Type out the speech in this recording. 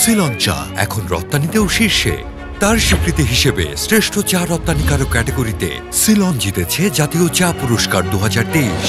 Ceylon চা এখন রপ্তানিতেও শীর্ষে। তার স্বীকৃতি হিসেবে শ্রেষ্ঠ চা রপ্তানিকারক ক্যাটাগরিতে সিলন জিতেছে জাতীয় চা পুরস্কার দু হাজার তেইশ।